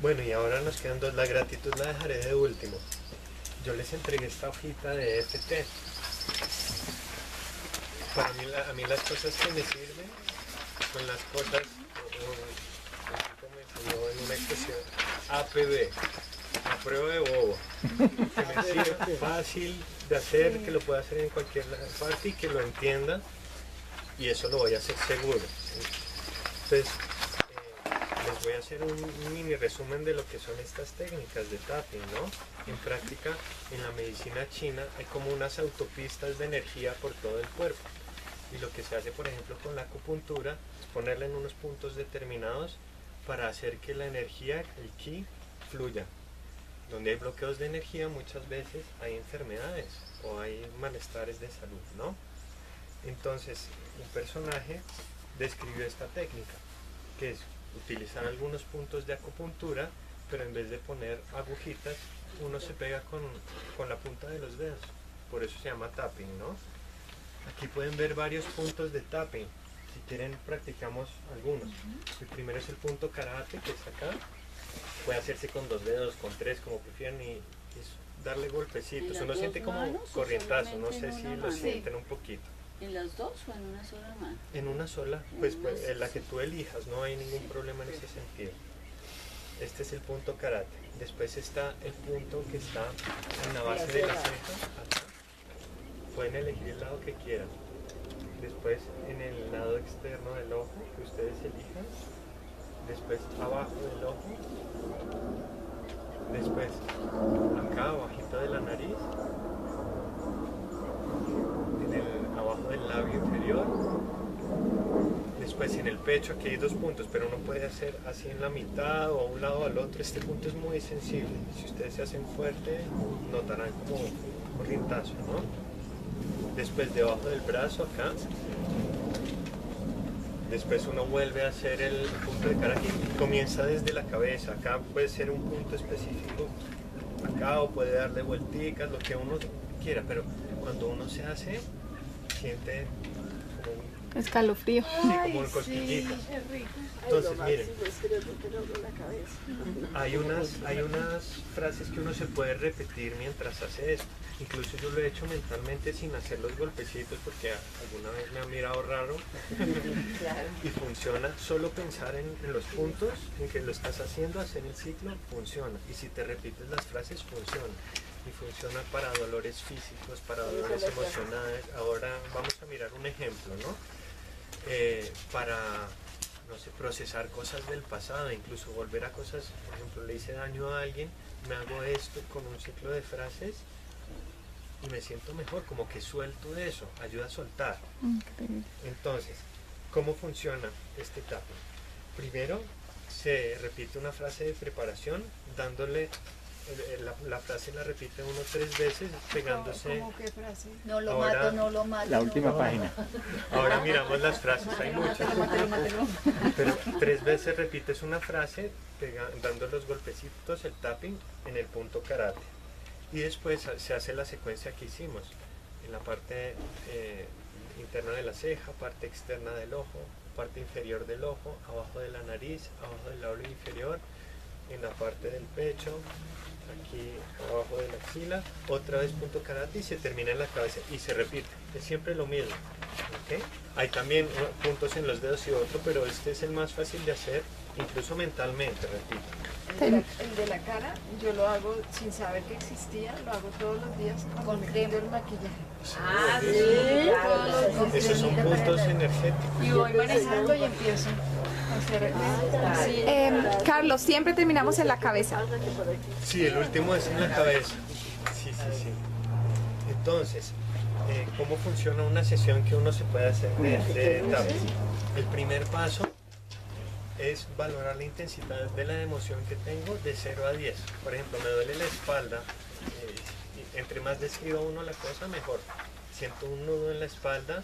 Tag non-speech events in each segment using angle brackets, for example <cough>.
Bueno, y ahora nos quedan dos. La gratitud la dejaré de último. Yo les entregué esta hojita de FT. Para mí, la- a mí las cosas que me sirven son las cosas, como en una expresión, APB, a prueba de bobo. Que me sirve fácil de hacer, que lo pueda hacer en cualquier parte y que lo entienda. Y eso lo voy a hacer seguro. Entonces, les voy a hacer un mini resumen de lo que son estas técnicas de tapping, ¿no? En práctica, en la medicina china hay como unas autopistas de energía por todo el cuerpo. Y lo que se hace, por ejemplo, con la acupuntura es ponerla en unos puntos determinados para hacer que la energía, el ki, fluya. Donde hay bloqueos de energía, muchas veces hay enfermedades o hay malestares de salud, ¿no? Entonces, un personaje describió esta técnica, que es utilizar algunos puntos de acupuntura, pero en vez de poner agujitas, uno se pega con, con la punta de los dedos. Por eso se llama tapping, ¿no? Aquí pueden ver varios puntos de tapping. Si quieren, practicamos algunos. El primero es el punto karate, que es acá. Puede hacerse con dos dedos, con tres, como prefieran, y es darle ¿En golpecitos. Uno siente como corrientazo, no sé si lo sienten un poquito. ¿En las dos o en una sola mano? En una sola, En pues, una pues, en la que tú elijas, no hay ningún problema en ese sentido. Este es el punto karate. Después está el punto que está en la base de la ceja. acá. Pueden elegir el lado que quieran. Después en el lado externo del ojo que ustedes elijan. Después abajo del ojo. Después acá abajito de la nariz. En el, abajo del labio inferior. Después en el pecho, aquí hay dos puntos, pero uno puede hacer así en la mitad o a un lado o al otro. Este punto es muy sensible. Si ustedes se hacen fuerte, notarán como un corrientazo, ¿no? Después debajo del brazo, acá. Después uno vuelve a hacer el punto de cara y comienza desde la cabeza. Acá puede ser un punto específico, acá o puede darle vuelticas, lo que uno quiera, pero cuando uno se hace, siente Escalofrío. Sí, como un cosquillito. Entonces, miren, hay unas, hay unas frases que uno se puede repetir mientras hace esto. Incluso yo lo he hecho mentalmente sin hacer los golpecitos porque alguna vez me han mirado raro <laughs> y funciona. Solo pensar en, en los puntos en que lo estás haciendo, hacer el ciclo, funciona. Y si te repites las frases, funciona. Y funciona para dolores físicos, para dolores emocionales. Ahora vamos a mirar un ejemplo, ¿no? Eh, para, no sé, procesar cosas del pasado, incluso volver a cosas, por ejemplo, le hice daño a alguien, me hago esto con un ciclo de frases y me siento mejor, como que suelto de eso, ayuda a soltar. Increíble. Entonces, ¿cómo funciona este tapping? Primero, se repite una frase de preparación, dándole, la, la frase la repite uno tres veces, pegándose. ¿Cómo qué frase? No lo Ahora- mato, no lo mato. La última página. Ahora miramos las frases, hay muchas. Pero tres veces repites una frase, pega- dando los golpecitos, el tapping, en el punto karate. Y después se hace la secuencia que hicimos, en la parte eh, interna de la ceja, parte externa del ojo, parte inferior del ojo, abajo de la nariz, abajo del labio inferior, en la parte del pecho, aquí abajo de la axila, otra vez punto karate y se termina en la cabeza y se repite. Es siempre lo mismo. ¿ok? Hay también puntos en los dedos y otro, pero este es el más fácil de hacer, incluso mentalmente, repito. El de, la, el de la cara, yo lo hago sin saber que existía, lo hago todos los días Con crema. el maquillaje. Ah, sí. Todos los días. Esos son puntos energéticos. Y voy manejando y empiezo a hacer así. Em, Carlos, siempre terminamos en la cabeza. Sí, el último es en la cabeza. Sí, sí, sí. Entonces, eh, ¿cómo funciona una sesión que uno se puede hacer de, de? El primer paso es valorar la intensidad de la emoción que tengo de 0 a 10. Por ejemplo, me duele la espalda. eh, entre más describa uno la cosa, mejor. Siento un nudo en la espalda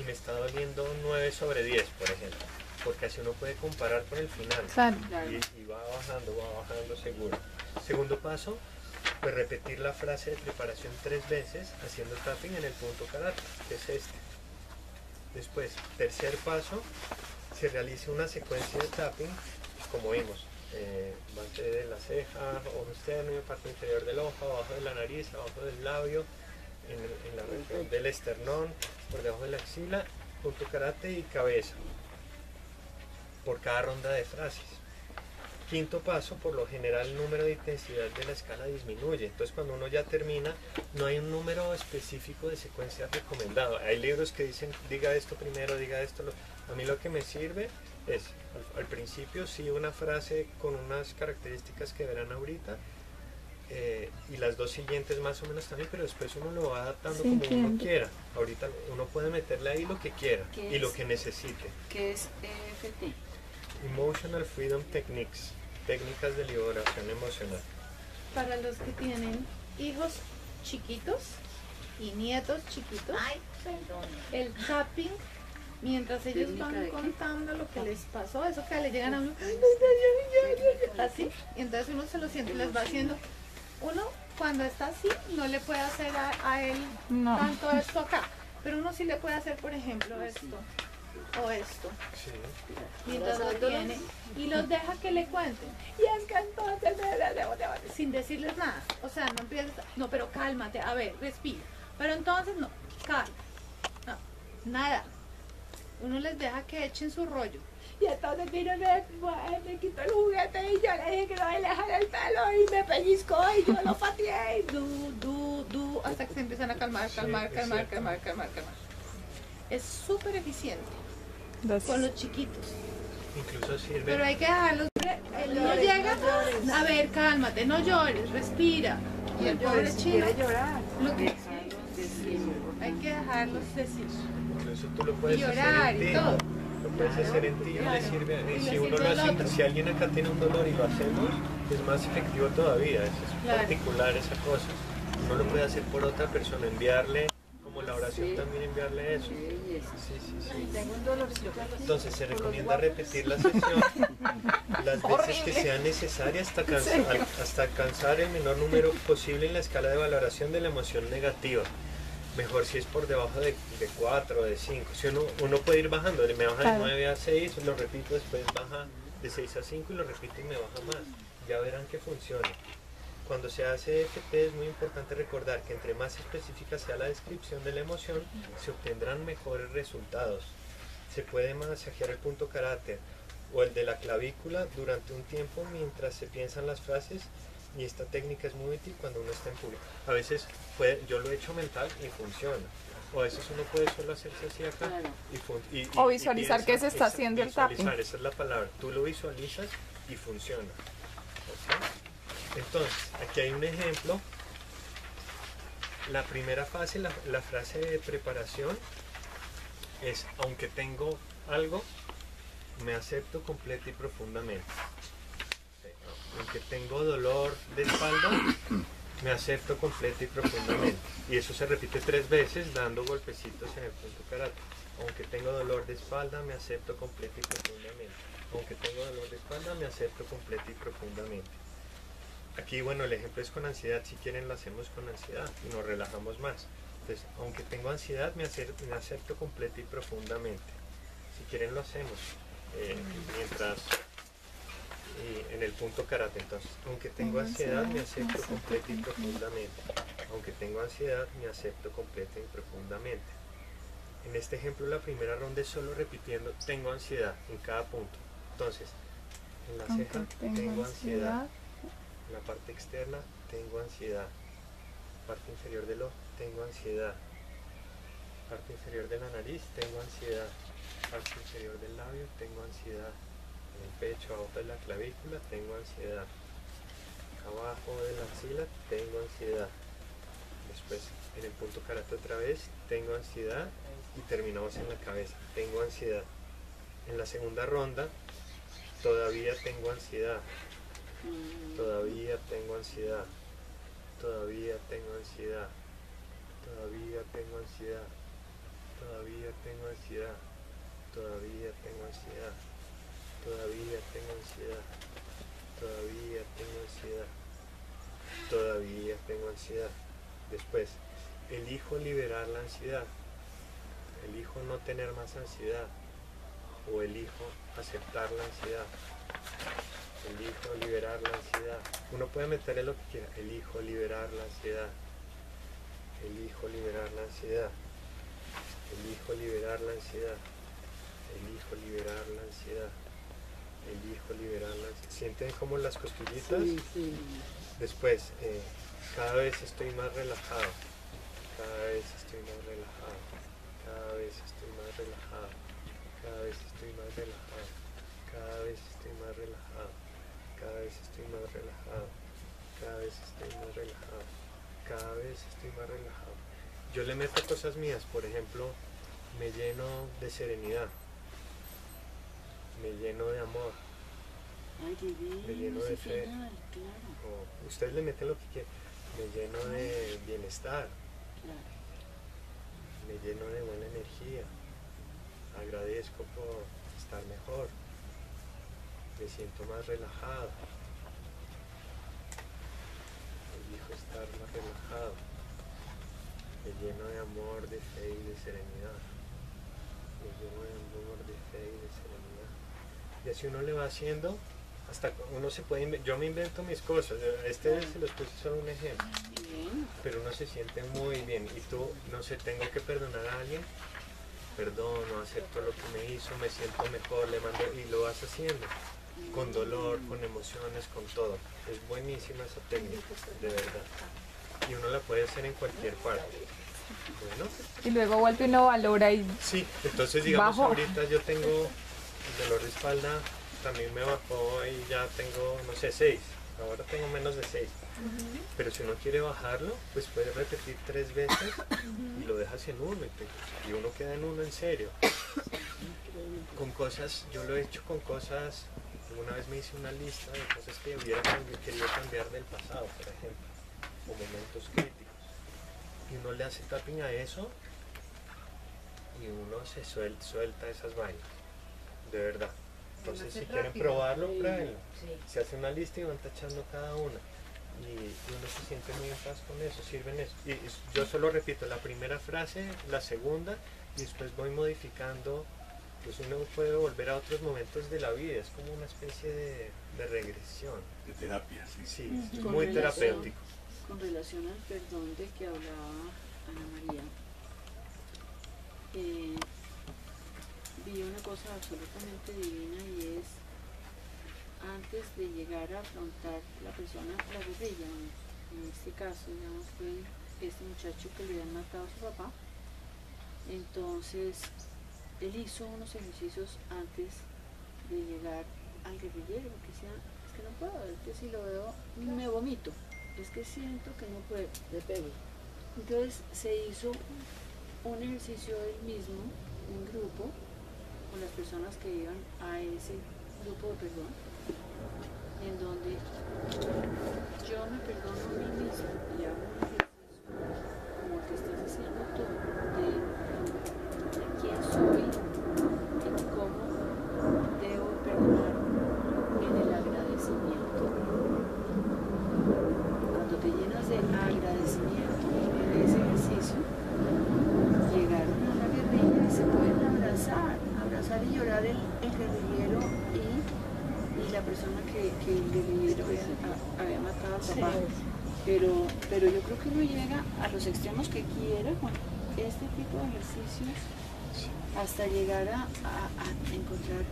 y me está doliendo 9 sobre 10, por ejemplo. Porque así uno puede comparar con el final. Y, y va bajando, va bajando seguro. Segundo paso, pues repetir la frase de preparación tres veces haciendo tapping en el punto karate, que es este. Después, tercer paso, se realiza una secuencia de tapping, como vimos, eh, base de la ceja, ojo externo, parte inferior del ojo, abajo de la nariz, abajo del labio, en la región del esternón, por debajo de la axila, punto karate y cabeza, por cada ronda de frases. Quinto paso, por lo general el número de intensidad de la escala disminuye. Entonces cuando uno ya termina, no hay un número específico de secuencia recomendado. Hay libros que dicen, diga esto primero, diga esto. lo-". A mí lo que me sirve es, al, al principio sí, una frase con unas características que verán ahorita. eh, y las dos siguientes más o menos también, pero después uno lo va adaptando Sí, como uno quiera. Ahorita uno puede meterle ahí lo que quiera ¿Qué y lo que necesite. ¿Qué es EFT? Emotional Freedom Techniques, técnicas de liberación emocional. Para los que tienen hijos chiquitos y nietos chiquitos, Ay, perdón. el tapping, mientras ellos van contando lo que les pasó, eso que le llegan a uno, así, y entonces uno se lo siente, les va haciendo. Uno, cuando está así, no le puede hacer a, a él No. tanto esto acá, pero uno sí le puede hacer, por ejemplo, esto o esto. Sí. mientras lo tiene y los deja que le cuenten. Y es que entonces, sin decirles nada, o sea, no empiezas, no, pero cálmate, a ver, respira. Pero entonces no, calma, no, nada. Uno les deja que echen su rollo. Y entonces vino me, me quitó el juguete y yo le dije que no me dejara el pelo y me pellizcó y yo lo pateé y du, du, du, hasta que se empiezan a calmar, calmar, es calmar, cierto. calmar, calmar, calmar. Es súper eficiente Gracias. con los chiquitos. Incluso sirve. Pero hay que dejarlos. El niño llega, a ver, cálmate, no llores, respira. Y el pobre chino, lo que hay que dejarlos decir. Incluso tú lo puedes llorar hacer en y ti. todo. Lo puedes hacer en ti y le sirve. Y si uno lo hace, si alguien acá tiene un dolor y lo hacemos, es más efectivo todavía. Es, es Claro. particular esa cosa. Uno lo puede hacer por otra persona, enviarle, como la oración Sí. también enviarle eso. Sí, sí, sí. Tengo un dolorcito. Entonces se recomienda repetir la sesión <laughs> las veces que sean necesarias hasta, alcanzar- hasta alcanzar el menor número posible en la escala de valoración de la emoción negativa. Mejor si es por debajo de, de 4 o de 5. Si uno, uno puede ir bajando, me baja de Claro. 9 a 6, lo repito, después baja de 6 a 5 y lo repito y me baja más. Ya verán que funciona. Cuando se hace EFT es muy importante recordar que entre más específica sea la descripción de la emoción, se obtendrán mejores resultados. Se puede masajear el punto carácter o el de la clavícula durante un tiempo mientras se piensan las frases y esta técnica es muy útil cuando uno está en público. A veces puede, yo lo he hecho mental y funciona. O a veces uno puede solo hacerse así acá y, y- y- O y visualizar que se está esa- haciendo el visualizar, tapping. Esa es la palabra. Tú lo visualizas y funciona. Entonces, aquí hay un ejemplo. La primera fase, la, frase de preparación es, aunque tengo algo, me acepto completa y profundamente. Aunque tengo dolor de espalda, me acepto completa y profundamente. Y eso se repite tres veces dando golpecitos en el punto karate. Aunque tengo dolor de espalda, me acepto completa y profundamente. Aunque tengo dolor de espalda, me acepto completa y profundamente. Aquí, bueno, el ejemplo es con ansiedad. Si quieren, lo hacemos con ansiedad y nos relajamos más. Entonces, aunque tengo ansiedad, me acepto, me acepto completa y profundamente. Si quieren, lo hacemos. eh, mientras y en el punto karate, entonces, aunque tengo ansiedad, me acepto completa y profundamente. Aunque tengo ansiedad, me acepto completa y profundamente. En este ejemplo, la primera ronda es solo repitiendo tengo ansiedad en cada punto. Entonces, en la ceja tengo ansiedad, en la parte externa tengo ansiedad, parte inferior del ojo tengo ansiedad, parte inferior de la nariz tengo ansiedad, parte inferior del labio tengo ansiedad, en el pecho, abajo de la clavícula tengo ansiedad, abajo de la axila tengo ansiedad, después en el punto karate otra vez tengo ansiedad. Y terminamos en la cabeza, tengo ansiedad. En la segunda ronda todavía tengo ansiedad, Todavía tengo ansiedad. Todavía tengo ansiedad. Todavía tengo ansiedad. Todavía tengo ansiedad. Todavía tengo ansiedad. Todavía tengo ansiedad. Todavía tengo ansiedad. Todavía tengo ansiedad. Después, elijo liberar la ansiedad. Elijo no tener más ansiedad. O elijo aceptar la ansiedad. Elijo liberar la ansiedad. Uno puede meterle lo que quiera. Elijo liberar la ansiedad. Elijo liberar la ansiedad. Elijo liberar la ansiedad. Elijo liberar la ansiedad. Elijo liberar la ansiedad. ¿Sienten como las cosquillitas? Sí, sí. Después, eh, cada vez estoy más relajado. Cada vez estoy más relajado. Cada vez estoy más relajado. Cada vez estoy más relajado. Cada vez estoy más relajado. Cada vez estoy más relajado. Cada vez estoy más relajado. Cada vez estoy más relajado. Yo le meto cosas mías, por ejemplo, me lleno de serenidad. Me lleno de amor. Ay, divino. Me lleno de fe. final, claro, o ustedes le meten lo que quieran. Me lleno de bienestar. claro. me lleno de buena energía, agradezco por estar mejor, me siento más relajado, elijo estar más relajado, lleno de amor, de fe y de serenidad, lleno de amor, de fe y de serenidad. Y así uno le va haciendo, hasta uno se puede, yo me invento mis cosas, este se los puse solo un ejemplo. Pero uno se siente muy bien y tú, no sé, tengo que perdonar a alguien, perdono, acepto lo que me hizo, me siento mejor, le mando y lo vas haciendo, con dolor, con emociones, con todo. Es buenísima esa técnica, de verdad. Y uno la puede hacer en cualquier parte. Bueno, Y luego vuelve uno valora y sí, entonces digamos Bajo. ahorita yo tengo el dolor de espalda, también me bajó y ya tengo, no sé, seis. Ahora tengo menos de seis. Pero si uno quiere bajarlo, pues puede repetir tres veces y lo dejas en uno y, te- y uno queda en uno en serio. Con cosas, yo lo he hecho con cosas, una vez me hice una lista de cosas que hubiera querido cambiar del pasado, por ejemplo, o momentos críticos. Y uno le hace tapping a eso y uno se suel- suelta esas vainas, de verdad. Entonces si quieren probarlo, pruébenlo se hace una lista y van tachando cada una. Y, uno se siente muy en paz con eso, sirven eso. Y yo solo repito la primera frase, la segunda, y después voy modificando. Pues uno puede volver a otros momentos de la vida, es como una especie de, de regresión. de terapia, sí. Sí, es muy relación. terapéutico. Con relación al perdón de que hablaba Ana María, eh, vi una cosa absolutamente divina y es antes de llegar a afrontar la persona, la guerrilla, en, en este caso, digamos, fue este muchacho que le habían matado a su papá. Entonces, él hizo unos ejercicios antes de llegar al guerrillero, que decía, es que no puedo, es que si lo veo me vomito, es que siento que no puedo, le pego. Entonces se hizo un ejercicio él mismo, un grupo, con las personas que iban a ese grupo de perdón, en donde yo me perdono a mí mismo y hago un ejercicio como el que estás haciendo tú, de, de quién soy y cómo debo perdonar en el agradecimiento. Cuando te llenas de agradecimiento en ese ejercicio, llegaron a la guerrilla y se pueden abrazar, abrazar y llorar el, el guerrillero y, y la persona que, que el guerrillero había, a- había matado al papá. Pero, pero yo creo que uno llega a los extremos que quiera con este tipo de ejercicios hasta llegar a, a- a encontrar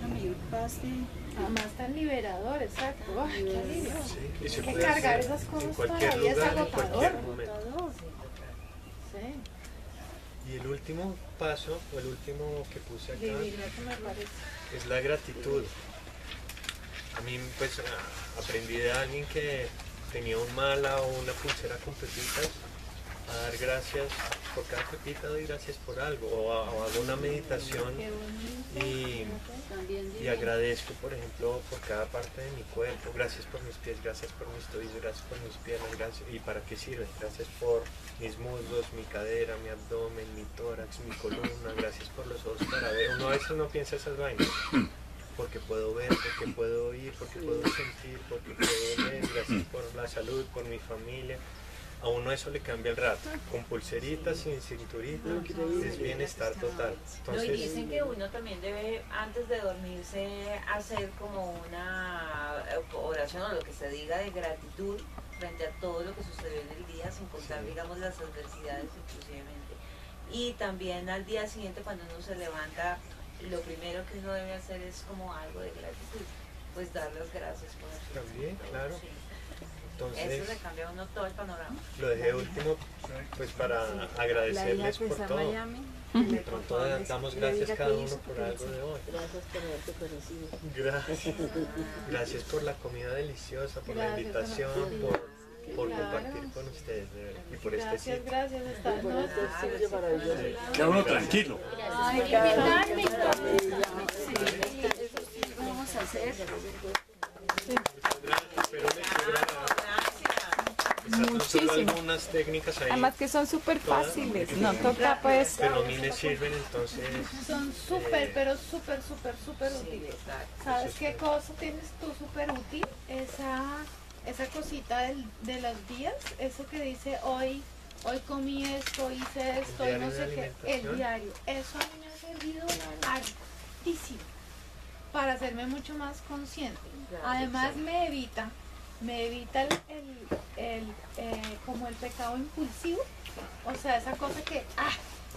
la mayor paz de, Además tan liberador, exacto. Ay, qué alivio. Sí, y se que cargar esas cosas en toda cualquier la vida es agotador. Sí, Y el último paso, o el último que puse acá, divino que me parece. es la gratitud. A mí pues a- aprendí de alguien que tenía un mala o una pulsera con pepitas, a dar gracias por cada pepita, doy gracias por algo, o, a- o hago una meditación y, y agradezco, por ejemplo, por cada parte de mi cuerpo, gracias por mis pies, gracias por mis tobillos, gracias por mis piernas, gracias, ¿y para qué sirve? Gracias por mis muslos, mi cadera, mi abdomen, mi tórax, mi columna, gracias por los ojos para ver. Uno a veces no piensa esas vainas porque puedo ver, porque puedo oír, porque puedo sentir, porque puedo ver, gracias por la salud, por mi familia. a uno eso le cambia el rato. Con pulseritas, sin cinturita, es bienestar total. No, y Entonces, dicen que uno también debe, antes de dormirse, hacer como una oración o lo que se diga de gratitud frente a todo lo que sucedió en el día, sin contar, Sí. digamos, las adversidades inclusivemente. Y también al día siguiente, cuando uno se levanta, lo primero que uno debe hacer es como algo de gratitud, pues dar las gracias por También, absolutamente todo, claro. sí. entonces Eso le cambia a uno todo el panorama. lo dejé último pues para agradecerles por todo. Miami, De pronto damos gracias cada uno por algo de hoy. Gracias por haberte conocido. Gracias. Gracias por la comida deliciosa, por la invitación, por, por Claro. compartir con ustedes de verdad, y por este Gracias, sitio. gracias. Está, Por no, este sitio maravilloso. Queda uno tranquilo. Ay, sí vamos a hacer. Gracias, pero Gracias. Muchísimo. algunas técnicas ahí, Además que son súper fáciles, no toca pues... pero a mí me sirven entonces. Son súper, pero súper, súper, súper Sí, útiles. ¿Sabes qué cosa tienes tú súper útil? Esa, esa cosita del- de los días, eso que dice hoy, hoy comí esto, hice esto, y no sé qué, el diario. Eso a mí me ha servido hartísimo para hacerme mucho más consciente. Además me evita, me evita el, el, el, eh, como el pecado impulsivo, o sea, esa cosa que, ah,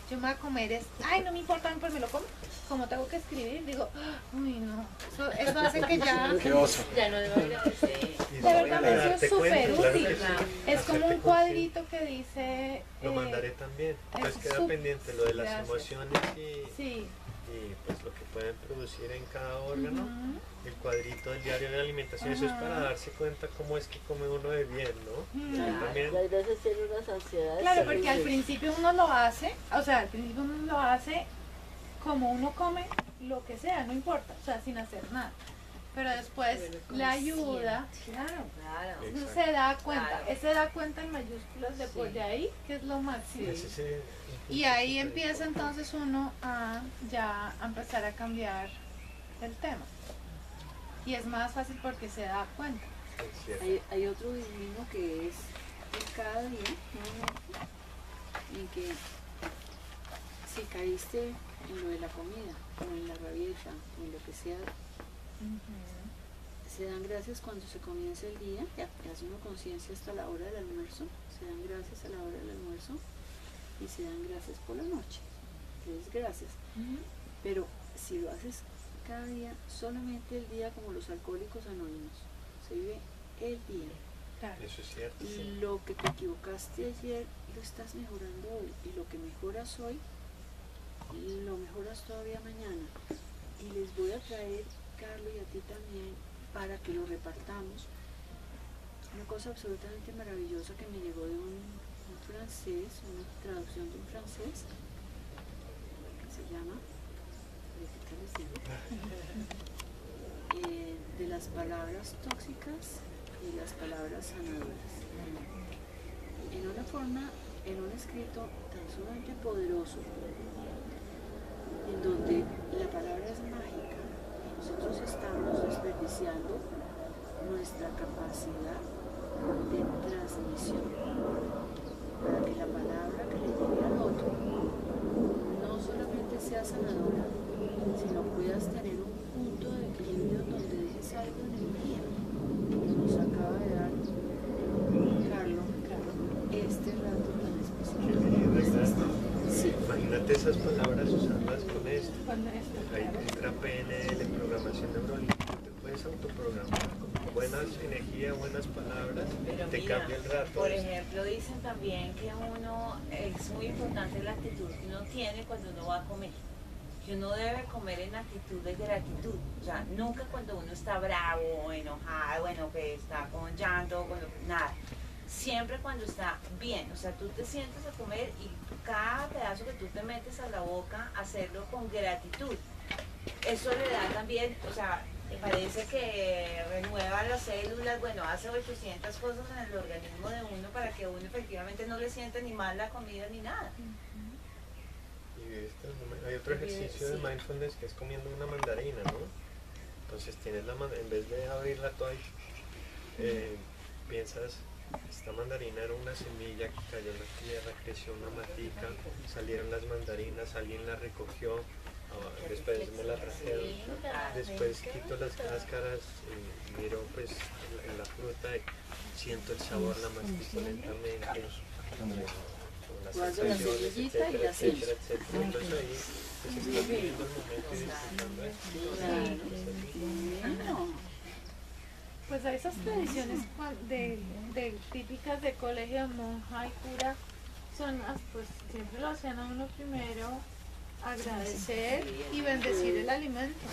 yo me voy a comer es, ay, no me importa, pues me lo como. Como tengo que escribir, digo, uy, no. Eso, eso hace que ya. <laughs> Qué oso. Ya no debo ir a De verdad me darte súper útil. Es como un cuadrito que dice. Lo eh, mandaré también. Pues es queda pendiente lo de las gracias. emociones y, Sí. y pues lo que pueden producir en cada órgano. El cuadrito del diario de alimentación, eso es para darse cuenta cómo es que come uno de bien, ¿no? también. Las veces tiene unas ansiedades. Claro, porque al principio uno lo hace, o sea, al principio uno lo hace como uno come lo que sea, no importa, o sea, sin hacer nada. Pero después le ayuda, claro. Se da cuenta, Claro. ese da cuenta en mayúsculas después Sí. de ahí, que es lo máximo. Y ahí empieza entonces uno a ya a empezar a cambiar el tema. Y es más fácil porque se da cuenta. Hay, hay otro divino que es en cada día, en que si caíste en lo de la comida, o en la rabieta, o en lo que sea, se dan gracias cuando se comienza el día, ya hace uno conciencia hasta la hora del almuerzo, se dan gracias a la hora del almuerzo y se dan gracias por la noche. Entonces, gracias. Pero si lo haces cada día, solamente el día como los alcohólicos anónimos, se vive el día. Claro. Eso es cierto, Y sí. lo que te equivocaste ayer lo estás mejorando hoy. Y lo que mejoras hoy, lo mejoras todavía mañana. Y les voy a traer, Carlos, y a ti también, para que lo repartamos. Una cosa absolutamente maravillosa que me llegó de un, un francés, una traducción de un francés, que se llama, <laughs> eh, de las palabras tóxicas y las palabras sanadoras. En una forma, en un escrito tan sumamente poderoso, en donde la palabra es mágica nosotros estamos desperdiciando nuestra capacidad de transmisión para que la palabra que le llegue al otro no solamente sea sanadora, sino puedas tener un punto de equilibrio donde dejes algo de energía. Nos acaba de dar Carlos este rato tan específico. ¿verdad? Sí, Esas palabras, usarlas con esto. Ahí entra PNL, programación neurolingüística, te puedes autoprogramar con buenas energías, buenas palabras, Pero te mira, cambia el rato. por ejemplo, dicen también que uno es muy importante la actitud que uno tiene cuando uno va a comer. Que uno debe comer en actitud de gratitud. O sea, nunca cuando uno está bravo, enojado, bueno, que está con llanto, con lo- nada. Siempre cuando está bien. O sea, tú te sientes a comer y cada pedazo que tú te metes a la boca, hacerlo con gratitud. Eso le da también, o sea, me parece que renueva las células, bueno, hace 800 cosas en el organismo de uno para que uno efectivamente no le sienta ni mal la comida ni nada. Y este, hay otro ejercicio de sí. mindfulness que es comiendo una mandarina, ¿no? Entonces tienes la en vez de abrirla toda, eh, piensas esta mandarina era una semilla que cayó en la tierra, creció una matica, salieron las mandarinas, alguien la recogió, ah, después me la trajeron, después quito las cáscaras y miro pues la, la fruta y siento el sabor, la mastico lentamente. como la Guardo la sensaciones, semillita y etcétera, etcétera, etcétera. Entonces ahí pues, viviendo el momento y disfrutando esto. Pues a esas tradiciones de, típicas de colegio monja y cura son las, pues siempre lo hacían a uno primero agradecer y bendecir el alimento.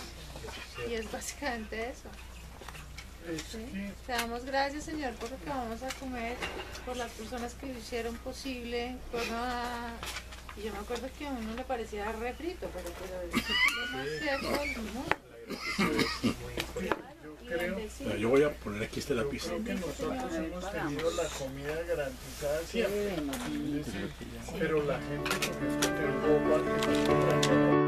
Y es básicamente eso. Te damos gracias Señor por lo que vamos a comer, por las personas que lo hicieron posible, por no- y yo me acuerdo que a uno le parecía refrito, pero, pero es lo más del mundo. Creo-. Mira, yo voy a poner aquí este lápiz. creo que nosotros hemos tenido la comida garantizada siempre. Es decir, pero la gente con esto que ropa que nosotros